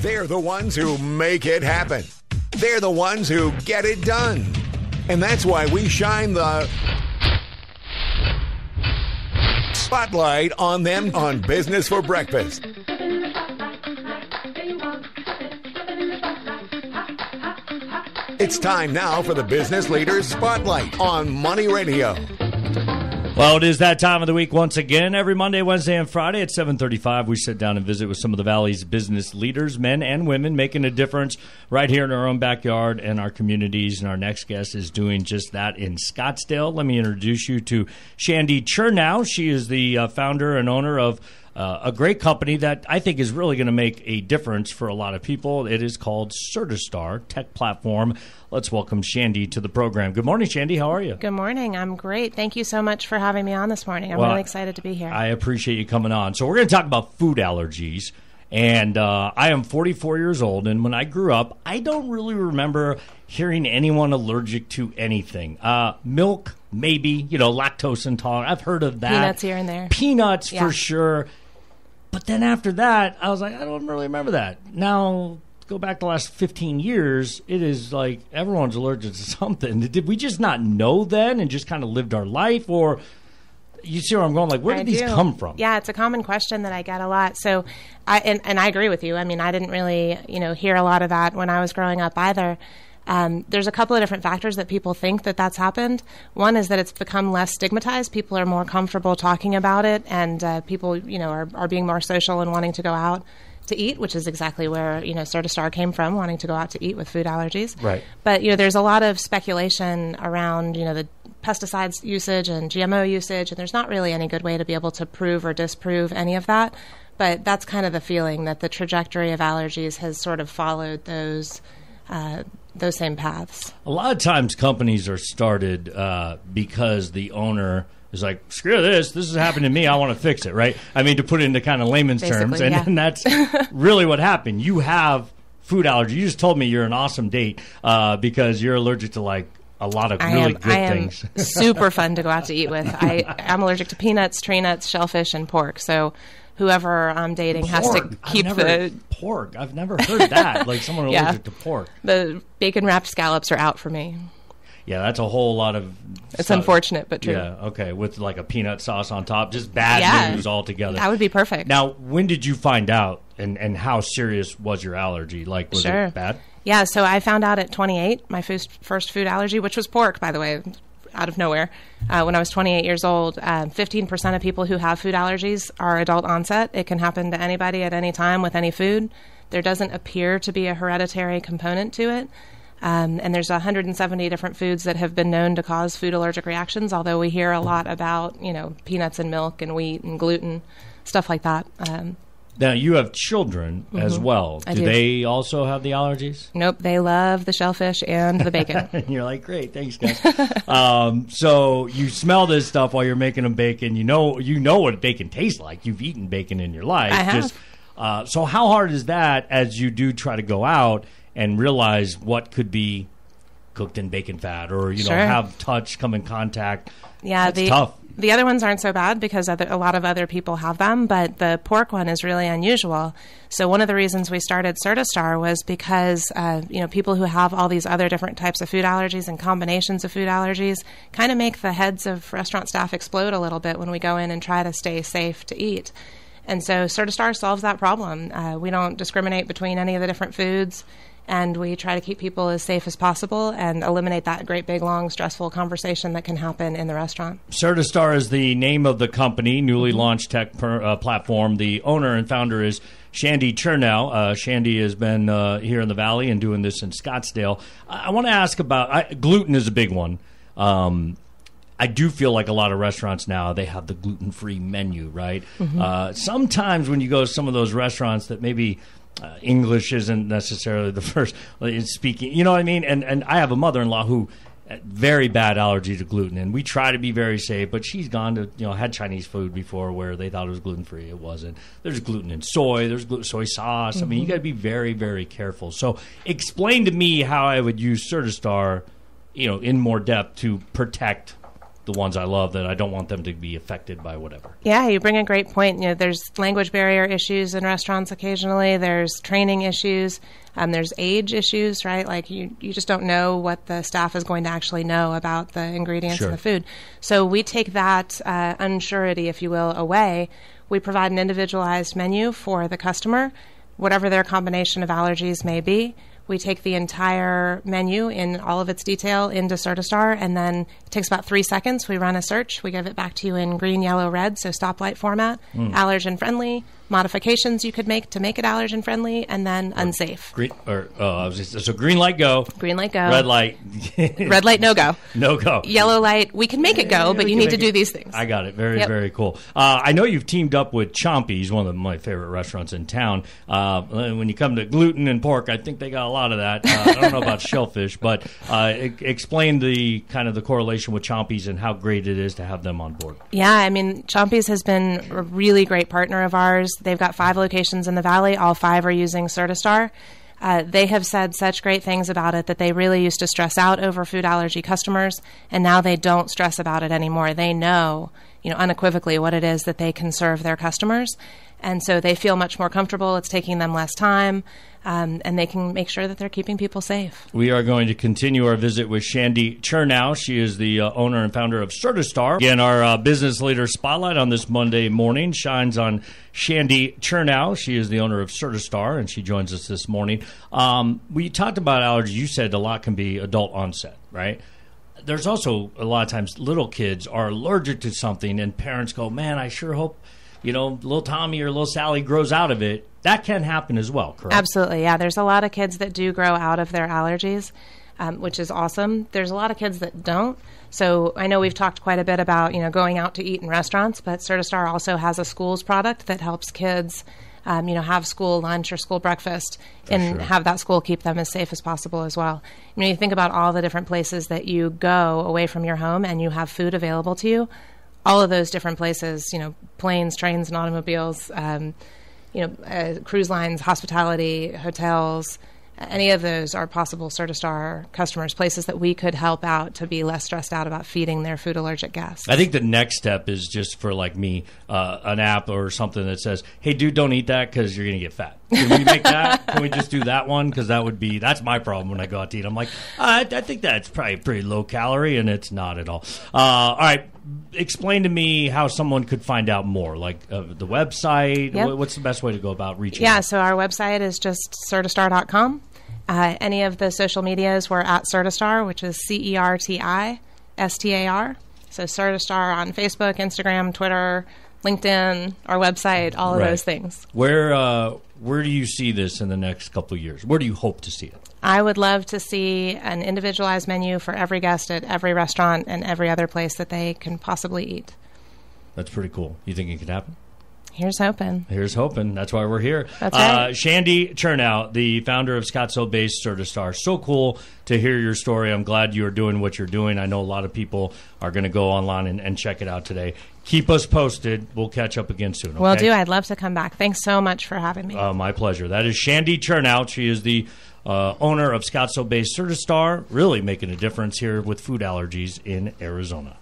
They're the ones who make it happen. They're the ones who get it done. And that's why we shine the spotlight on them on Business for Breakfast. It's time now for the Business Leaders Spotlight on Money Radio. Well, it is that time of the week once again. Every Monday, Wednesday, and Friday at 7:35, we sit down and visit with some of the Valley's business leaders, men and women, making a difference right here in our own backyard and our communities. And our next guest is doing just that in Scottsdale. Let me introduce you to Shandee Chernow. She is the uh, founder and owner of uh, a great company that I think is really going to make a difference for a lot of people. It is called Certistar Tech Platform. Let's welcome Shandee to the program. Good morning, Shandee. How are you? Good morning. I'm great. Thank you so much for having me on this morning. I'm Well, really excited to be here. I appreciate you coming on. So we're going to talk about food allergies. And uh, I am 44 years old, and when I grew up, I don't really remember hearing anyone allergic to anything. Uh, milk, maybe, you know, lactose intolerant. I've heard of that. Peanuts here and there. Peanuts Yeah. for sure. But then after that, I was like, I don't really remember that. Now, go back the last 15 years, it is like everyone's allergic to something. Did we just not know then and just kind of lived our life? Or you see where I'm going? Like, where I did these do. come from? Yeah, it's a common question that I get a lot. So, I and, and I agree with you. I mean, I didn't really, you know, hear a lot of that when I was growing up either. Um, there's a couple of different factors that people think that that's happened. One is that it's become less stigmatized. People are more comfortable talking about it, and uh, people, you know, are, are being more social and wanting to go out to eat, which is exactly where you know Certistar came from, wanting to go out to eat with food allergies. Right. But you know, there's a lot of speculation around you know the pesticides usage and GMO usage, and there's not really any good way to be able to prove or disprove any of that. But that's kind of the feeling that the trajectory of allergies has sort of followed those uh, those same paths. A lot of times companies are started uh, because the owner is like, screw this, this is happening to me, I want to fix it, right? I mean, to put it into kind of layman's terms. And, yeah. and that's really what happened. You have food allergy. You just told me you're an awesome date uh, because you're allergic to like a lot of really am good I am things. super fun to go out to eat with. I I'm allergic to peanuts, tree nuts, shellfish, and pork. So whoever I'm dating has to Pork. Keep never, the pork. I've never heard that. like someone Yeah. allergic to pork. the bacon wrapped scallops are out for me. Yeah, that's a whole lot of. It's stuff. unfortunate, but true. Yeah. Okay. With like a peanut sauce on top, just bad Yeah. news altogether. That would be perfect. Now, when did you find out, and, and how serious was your allergy? Like, was Sure. it bad? Yeah, so I found out at 28 my first first food allergy, which was pork, by the way, out of nowhere. Uh, when I was 28 years old, um, 15% of people who have food allergies are adult onset. It can happen to anybody at any time with any food. There doesn't appear to be a hereditary component to it. Um, and there's 170 different foods that have been known to cause food allergic reactions. Although we hear a lot about, you know, peanuts and milk and wheat and gluten, stuff like that. Um, Now, you have children as well. Mm-hmm. Do, do. they also have the allergies? nope, they love the shellfish and the bacon. And you're like, great, thanks, guys. um, so you smell this stuff while you're making them bacon. You know, you know what bacon tastes like. You've eaten bacon in your life. I have. Just, uh, so how hard is that as you do try to go out and realize what could be cooked in bacon fat, or you know, Sure. have touch, come in contact? Yeah, That's the tough. the other ones aren't so bad because other, a lot of other people have them, but the pork one is really unusual. So one of the reasons we started Certistar was because uh, you know people who have all these other different types of food allergies and combinations of food allergies kind of make the heads of restaurant staff explode a little bit when we go in and try to stay safe to eat. And so Certistar solves that problem. Uh, we don't discriminate between any of the different foods and we try to keep people as safe as possible and eliminate that great big long stressful conversation that can happen in the restaurant. Certistar is the name of the company, newly launched tech per, uh, platform. The owner and founder is Shandee Chernow. Uh, Shandee has been uh, here in the Valley and doing this in Scottsdale. I, I want to ask about I, gluten is a big one. Um, I do feel like a lot of restaurants now they have the gluten free menu, right? Uh, sometimes when you go to some of those restaurants that maybe uh, English isn't necessarily the first speaking, you know what I mean? And and I have a mother in law who uh, very bad allergy to gluten, and we try to be very safe. But she's gone to you know had Chinese food before where they thought it was gluten free. It wasn't. There's gluten in soy. There's gluten, soy sauce. I mean, you got to be very very careful. So explain to me how I would use Certistar, you know, in more depth to protect the ones I love that I don't want them to be affected by whatever. Yeah, you bring a great point. You know, there's language barrier issues in restaurants occasionally. There's training issues. Um, there's age issues, right? Like you, you just don't know what the staff is going to actually know about the ingredients Sure. in the food. So we take that uh, unsurety, if you will, away. We provide an individualized menu for the customer, whatever their combination of allergies may be. We take the entire menu in all of its detail into Certistar, and then it takes about three seconds. We run a search. We give it back to you in green, yellow, red, so stoplight format, allergen friendly, modifications you could make to make it allergen friendly, and then unsafe. Green or uh, I was just, so green light go, Green light go. red light Red light no go. no go. Yellow light we can make it go, but you need to do it- these things. I got it. Very, Yep. very cool. Uh, I know you've teamed up with Chompie's, one of my favorite restaurants in town. Uh, when you come to gluten and pork, I think they got a lot of that. Uh, I don't know about shellfish, but uh, explain the kind of the correlation with Chompie's and how great it is to have them on board. Yeah, I mean, Chompie's has been a really great partner of ours. They've got five locations in the valley. All five are using Certistar. Uh, they have said such great things about it that they really used to stress out over food allergy customers, and now they don't stress about it anymore. They know, you know, unequivocally what it is that they can serve their customers, and so they feel much more comfortable. It's taking them less time, um, and they can make sure that they're keeping people safe. We are going to continue our visit with Shandee Chernow. She is the uh, owner and founder of Certistar. Again, our uh, business leader spotlight on this Monday morning shines on Shandee Chernow. She is the owner of Certistar, and she joins us this morning. Um, we talked about allergies. You said a lot can be adult onset, right? There's also a lot of times little kids are allergic to something, and parents go, "Man, I sure hope." You know, little Tommy or little Sally grows out of it. That can happen as well, correct? Absolutely, yeah. There's a lot of kids that do grow out of their allergies, um, which is awesome. There's a lot of kids that don't. So I know we've talked quite a bit about you know going out to eat in restaurants, but Certistar also has a schools product that helps kids. Um, you know, have school lunch or school breakfast, and sure. have that school keep them as safe as possible as well. You know, you think about all the different places that you go away from your home, and you have food available to you. All of those different places, you know, planes, trains, and automobiles. Um, you know, uh, cruise lines, hospitality, hotels, any of those are possible Certistar customers, places that we could help out to be less stressed out about feeding their food allergic guests. I think the next step is just for like me, uh, an app or something that says, "Hey, dude, don't eat that because you're gonna get fat." Can we make that? Can we just do that one? Because that would be that's my problem when I go out to eat. I'm like, uh, I, I think that's probably pretty low calorie, and it's not at all. Uh, all right, explain to me how someone could find out more, like uh, the website. Yep. What's the best way to go about reaching? Yeah, out? so our website is just Certistar.com. Uh, any of the social medias, we're at Certistar, which is C E R T I S T A R. So Certistar on Facebook, Instagram, Twitter, LinkedIn, our website, all of Right. those things. Where uh, where do you see this in the next couple of years? Where do you hope to see it? I would love to see an individualized menu for every guest at every restaurant and every other place that they can possibly eat. That's pretty cool. You think it could happen? Here's hoping. Here's hoping. That's why we're here. That's uh. Shandee Chernow, the founder of Scottsdale based Certistar. So cool to hear your story. I'm glad you're doing what you're doing. I know a lot of people are going to go online and, and check it out today. Keep us posted. We'll catch up again soon. Will do. I'd love to come back. Thanks so much for having me. Uh, my pleasure. That is Shandee Chernow. She is the uh, owner of Scottsdale based Certistar, really making a difference here with food allergies in Arizona.